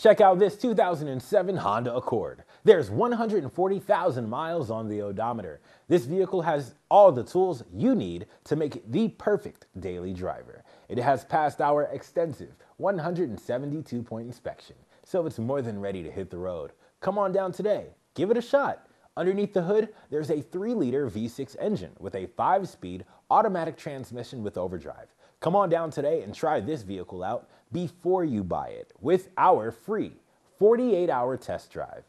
Check out this 2007 Honda Accord. There's 140,000 miles on the odometer. This vehicle has all the tools you need to make it the perfect daily driver. It has passed our extensive 172 point inspection, so it's more than ready to hit the road. Come on down today, give it a shot. Underneath the hood, there's a 3 liter V6 engine with a 5 speed automatic transmission with overdrive. Come on down today and try this vehicle out before you buy it with our free 48 hour test drive.